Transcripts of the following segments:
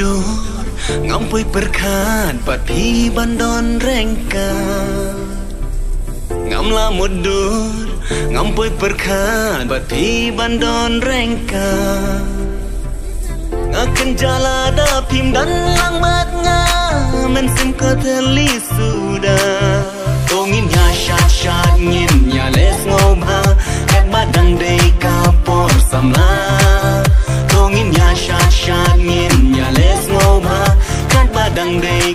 Ngamla mudur Ngampui perkan Patpi bandon rengka Ngamla mudur Ngampui perkan Patpi bandon rengka Ngakan jala da pim dan langmat nga Men sim ko teli sudah Tongin ya shat shat ngin ya les ngobha Kat badang day kapor samla Tongin ya đăng đây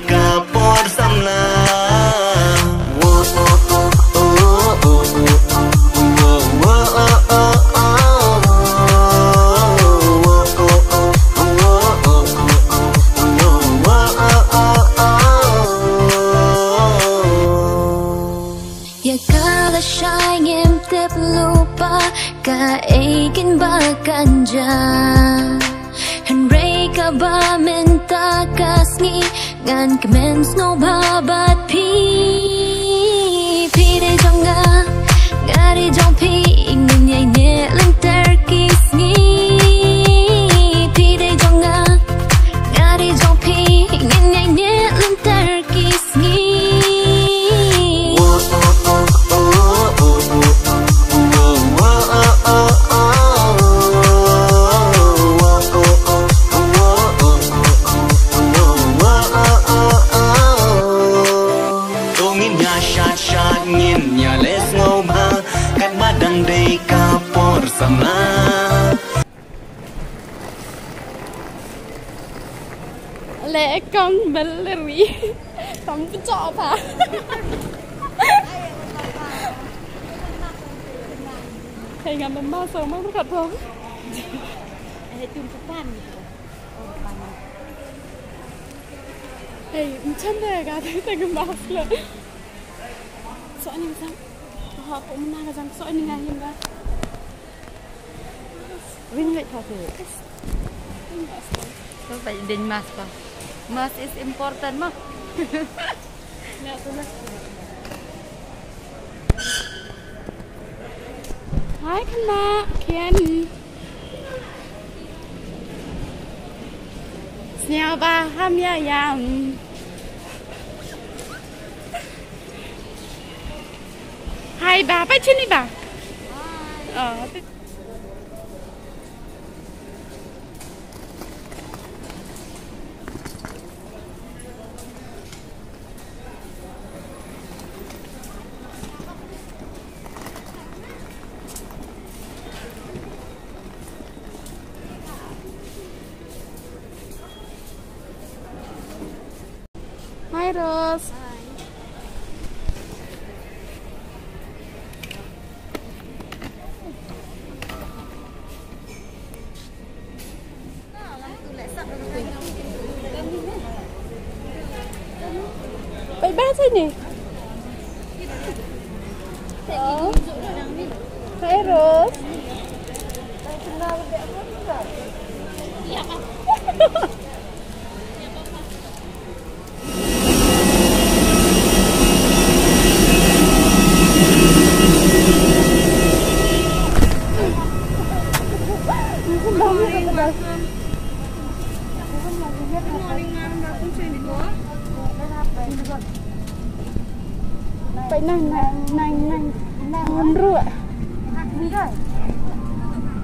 ngàn cái men snow ba bát pi pi đây trong ngã ngã đi trong pi người nhảy nhẹ lên. lẽ con mình là vì tắm cái trọ bà thì ngày mình ba sớm mới bắt gặp không thì tìm chút bàn thì chân này cả thấy tình cảm bạc là sợ anh em sao? Họ cũng mang cái răng sợ anh em ra Vinh lệ thỏa thể Vinh lệ so phải định mas pa. Mas is important mo. Nak tu lah. Hai kena kian. Snail ba ham yam. Hai ba, apa sini ba? Hai. Oh. potatoes. Bye bye thế nhỉ? ไปนั่งนั่งนั่งนั่งนั่งมันรั่ว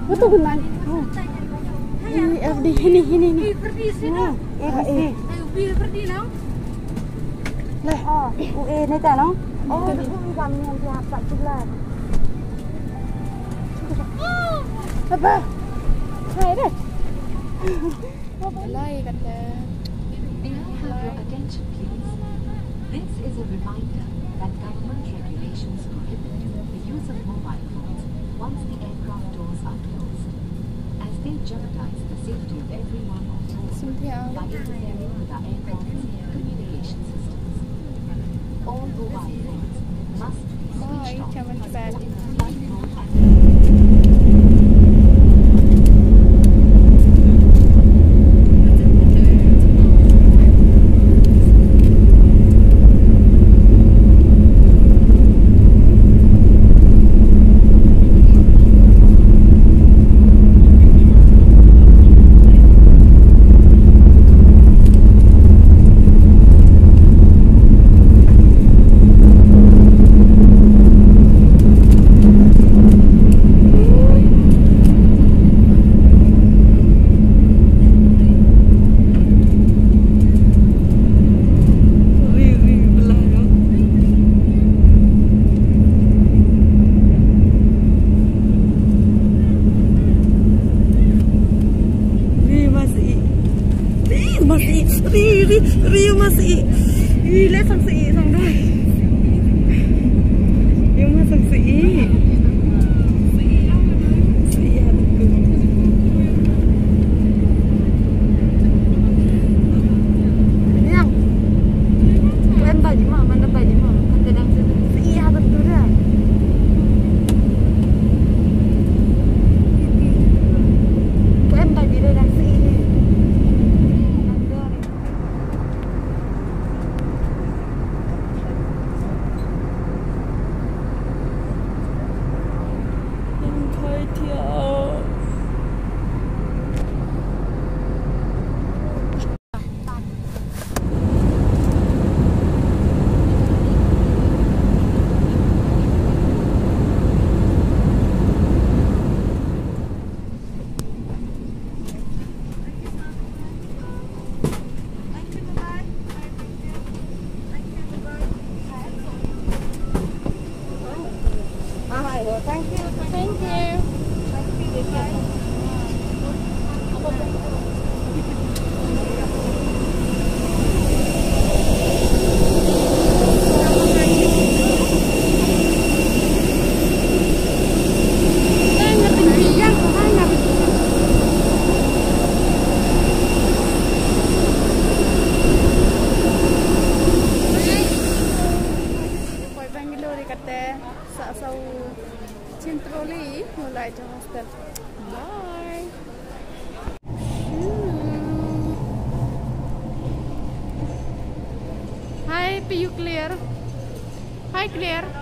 ว่าตัวนั่ง IFD ini ini ini. IFD. IFD nong. Leh. Oh, UE ni tak nong. Oh, tu pun kami yang pihak pak tu lah. Apa? Hai deh. Kata. May I have your attention, please? This is a reminder that government regulations prohibit the use of mobile phones once the aircraft doors are closed, as they jeopardize the safety of everyone on board by interfering with our aircraft's communication systems. All mobile phones must be switched off chào mừng các bạn. in flight mode ri ri masih i le sang si sang doi i masang si later hostel. Bye. Hmm. Hi, you clear? Hi, Claire.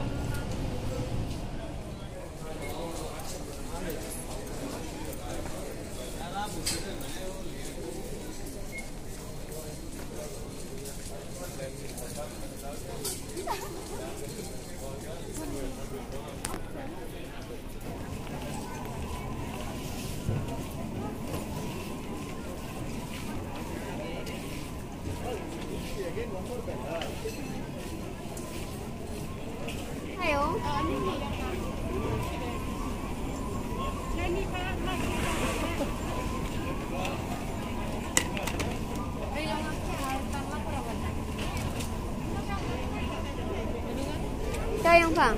Đây không phải?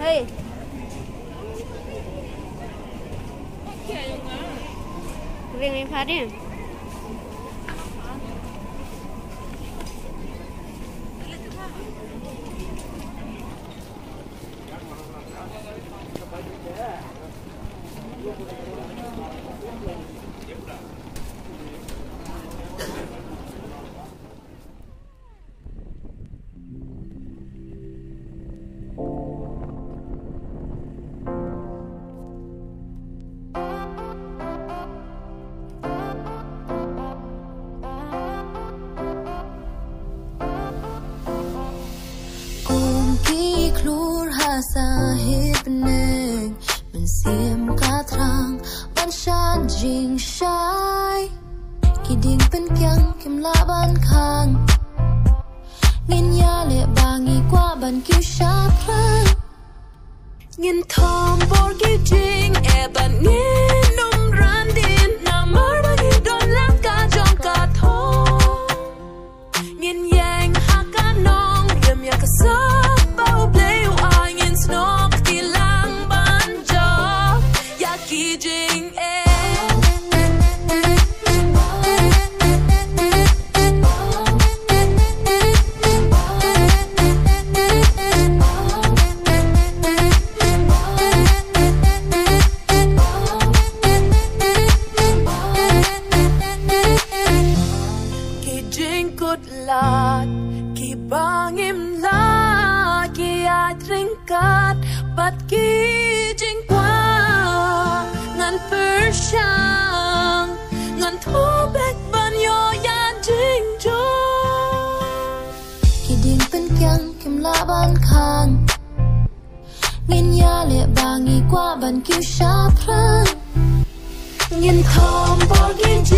Hey. Riêng em phát đi. sahip neng men siem katrang ban shan jing shai ki ding pen kyang kim la ban khang ngin ya le ba ngi qua ban kyu sha pra ngin thom bor ki jing e ban ngin ban khang Ngin ya le bangi qua ban kiu sha prang Ngin thom bor ki